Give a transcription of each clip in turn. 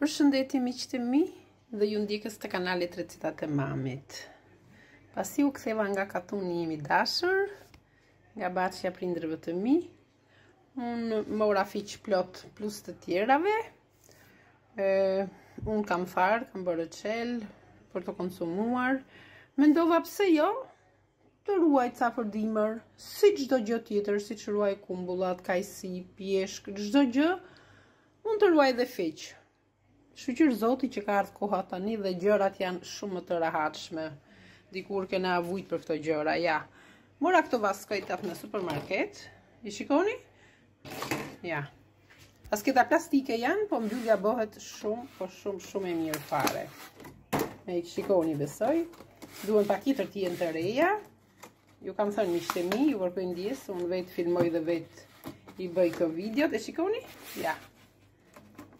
Përshëndetje miqtë e mi dhe ju ndjekës të kanalit Recetat e Mamit. Pasi u ktheva nga katuni im i dashur, nga bahçja e prindërve të mi, unë mora fiq plot plus të tjerave, e, unë kam farë, kam bërë reçel për të konsumuar, mendova pse jo, Të ruaj ca për dimër, siç çdo gjë tjetër, siç ruaj kumbullat, kajsi, pjeshkë, çdo gjë, mund të ruaj dhe fiq. Shyqyr zoti që ka ardhë koha tani dhe gjërat janë shumë më të rahatshme. Dikur kena vujt për këto gjëra, ja. Mora këto vaskojtat në supermarket, i shikoni? Ja. Ashtu këto plastike janë, po mbyllja bëhet shumë, po shumë, shumë e mirë fare. E shikoni besoj. Duhen patjetër të jenë të reja. Ju kam thënë miqtë e mi, ju kërkoj ndjesë, unë vetë filmoj dhe vetë i bëj këto videot. E shikoni? Ja.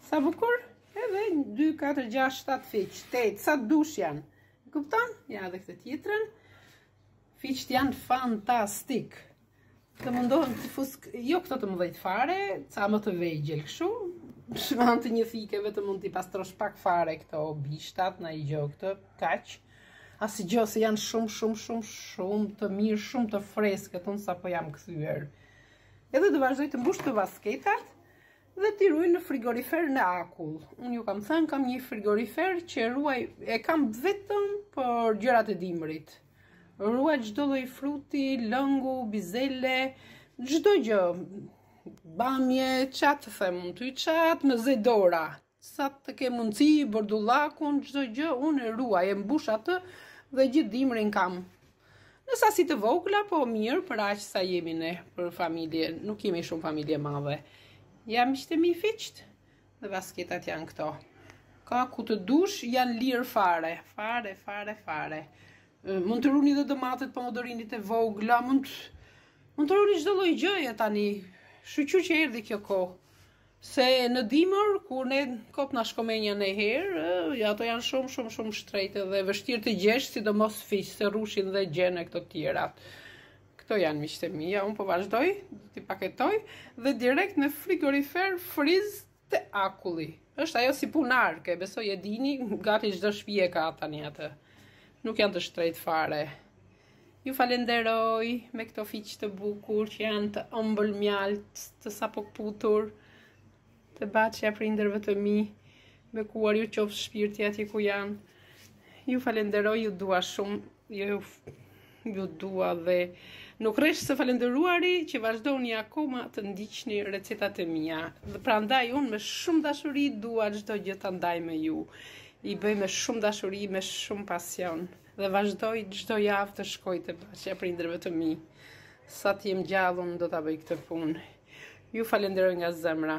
Sa bukur? Edhe 2, 4, 6, 7 fiqë, 8, sa dush janë. Kupton? Ja, dhe këtë tjetërën. Fiqtë janë fantastik. Të mundohem të fus jo këto të mëdhejt fare, ca më të vegjël kështu. Me anë të një thike vetëm mund t'i pastrosh pak fare këto bishtat naj gjë këto kaq. Asgjë se janë shumë shumë shumë shumë të mirë, shumë të freskët, unë sapo jam kthyer. Edhe do vazhdoj të mbush këto vasketat dhe t'i ruaj në frigorifer në akull. Unë ju kam thënë kam një frigorifer që e ruaj e kam vetëm për gjërat e dimrit. Ruaj çdo lloj fruti, lëngu, bizele, çdo gjë. Bamje, çat të them, unë ty, ça të zë dora. Sa të ke mundësi burdullakun, çdo gjë unë e ruaj, e mbush atë dhe gjithë dimrin kam. Në sasi të vogla, po mirë për aq sa jemi ne për familje, nuk jemi shumë familje madhe. Ja miqtë e mi, fiqtë dhe vasketat janë këto. Ka ku të dush janë lirë fare, fare, fare, fare. Mund të runi dhe domatet pomodorinit e vogla, mund të, mund të runi çdo lloj gjëje tani. Shyqyr që erdhi kjo kohë. Se në dimër, kur ne kot na shkon menja naj herë, ato janë shumë, shumë, shumë shtrejt edhe vështirë të gjesh, sidomos fiq, se rrushin edhe e gjen e këto tjerat. Këto janë miqtë e mi, ja, unë po vazhdoj, do t'i paketoj, dhe direkt në frigorifer friz te akulli. është ajo si punë arke, besoj e dini, gati çdo shpie e ka tani atë. Nuk janë të shtrejt fare. Ju falenderoj me këto fiq të bukur që janë të ëmbël mjaltë, të sapokëputur, te bahçja e prindërve të mi, bekuar iu qoftë shpirti aty ku janë. Ju falenderoj, ju dua shumë, ju, ju dua dhe nuk rresht së falenderuari që vazhdoni akoma të ndiqni recetat e mia. Dhe prandaj unë me shumë dashuri dua çdo gjë ta ndaj me ju. I bëj me shumë dashuri, me shumë pasion. Dhe vazhdoj çdo javë të shkoj te bahçja e prindërve të mi. Sa të jem gjallë unë do ta bëj këtë punë. Ju falenderoj nga zemra.